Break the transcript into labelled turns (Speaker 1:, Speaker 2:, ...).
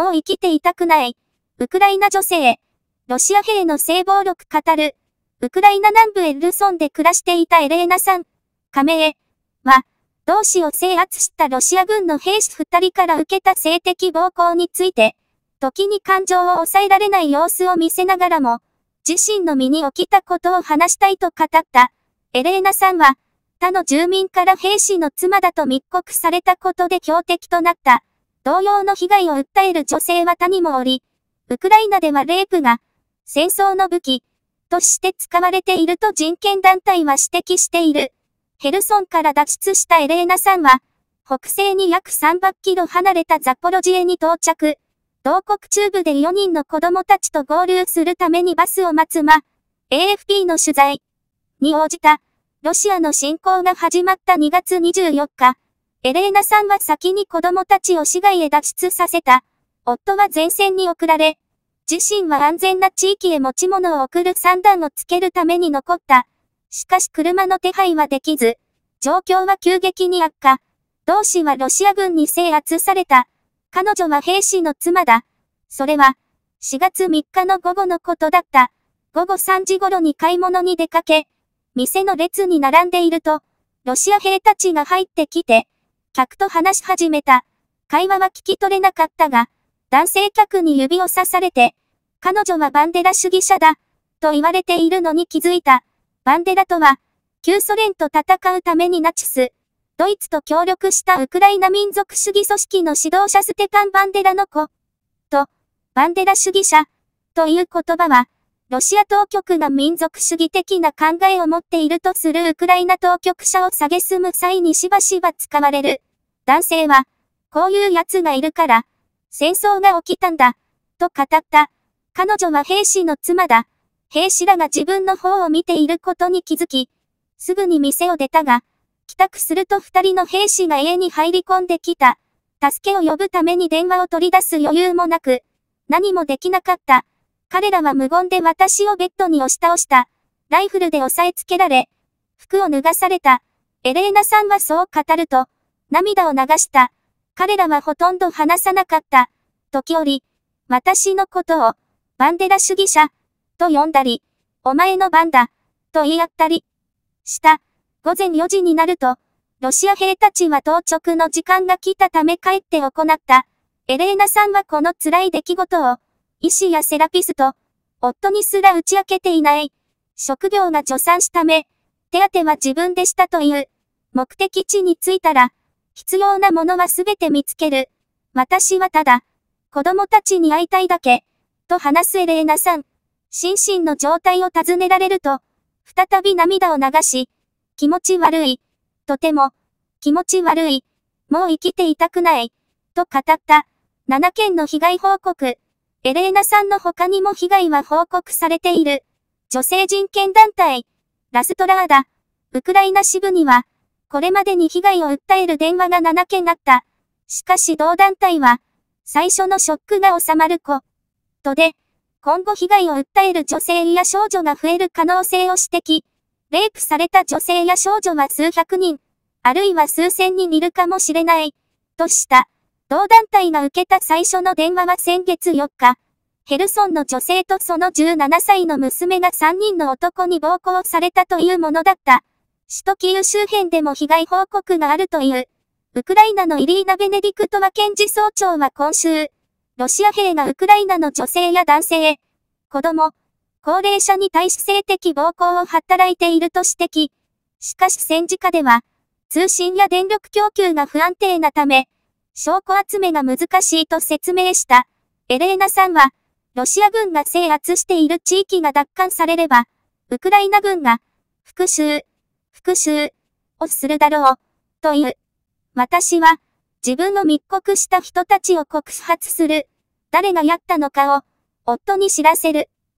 Speaker 1: もう生きていたくない。ウクライナ女性。ロシア兵の性暴力語る。ウクライナ南部エルソンで暮らしていたエレーナさん。加盟は、同志を制圧したロシア軍の兵士二人から受けた性的暴行について、時に感情を抑えられない様子を見せながらも、自身の身に起きたことを話したいと語った。エレーナさんは、他の住民から兵士の妻だと密告されたことで標的となった。同様の被害を訴える女性は他にもおり、ウクライナではレイプが戦争の武器として使われていると人権団体は指摘している。ヘルソンから脱出したエレーナさんは、北西に約300キロ離れたザポロジエに到着。同国中部で4人の子供たちと合流するためにバスを待つ間、AFP の取材に応じた、ロシアの侵攻が始まった2月24日、エレーナさんは先に子供たちを市外へ脱出させた。夫は前線に送られ、自身は安全な地域へ持ち物を送る算段をつけるために残った。しかし車の手配はできず、状況は急激に悪化。同志はロシア軍に制圧された。彼女は兵士の妻だ。それは、4月3日の午後のことだった。午後3時頃に買い物に出かけ、店の列に並んでいると、ロシア兵たちが入ってきて、客と話し始めた。会話は聞き取れなかったが、男性客に指をさされて、彼女はバンデラ主義者だ、と言われているのに気づいた。バンデラとは、旧ソ連と戦うためにナチス、ドイツと協力したウクライナ民族主義組織の指導者ステパン・バンデラの子。と、バンデラ主義者、という言葉は、ロシア当局が民族主義的な考えを持っているとするウクライナ当局者を蔑む際にしばしば使われる。男性は、こういう奴がいるから、戦争が起きたんだ、と語った。彼女は兵士の妻だ。兵士らが自分の方を見ていることに気づき、すぐに店を出たが、帰宅すると二人の兵士が家に入り込んできた。助けを呼ぶために電話を取り出す余裕もなく、何もできなかった。彼らは無言で私をベッドに押し倒した。ライフルで押さえつけられ、服を脱がされた。エレーナさんはそう語ると、涙を流した。彼らはほとんど話さなかった。時折、私のことを、バンデラ主義者、と呼んだり、お前の番だ、と言い合ったり、した。午前4時になると、ロシア兵たちは当直の時間が来たため帰って行った。エレーナさんはこの辛い出来事を、医師やセラピスト、夫にすら打ち明けていない。職業が助産したため、手当は自分でしたという。目的地に着いたら、必要なものはすべて見つける。私はただ、子供たちに会いたいだけ、と話すエレーナさん。心身の状態を尋ねられると、再び涙を流し、気持ち悪い。とても、気持ち悪い。もう生きていたくない。と語った。7件の被害報告。エレーナさんの他にも被害は報告されている。女性人権団体、ラストラーダ、ウクライナ支部には、これまでに被害を訴える電話が7件あった。しかし同団体は、最初のショックが収まること。で、今後被害を訴える女性や少女が増える可能性を指摘。レイプされた女性や少女は数百人、あるいは数千人いるかもしれない、とした。同団体が受けた最初の電話は先月4日、ヘルソンの女性とその17歳の娘が3人の男に暴行されたというものだった。首都キーウ周辺でも被害報告があるという。ウクライナのイリーナ・ベネディクトワ検事総長は今週、ロシア兵がウクライナの女性や男性、子供、高齢者に対し性的暴行を働いていると指摘。しかし戦時下では、通信や電力供給が不安定なため、証拠集めが難しいと説明した。エレーナさんは、ロシア軍が制圧している地域が奪還されれば、ウクライナ軍が、復讐、復讐、をするだろう、という。私は、自分の密告した人たちを告発する。誰がやったのかを、夫に知らせる。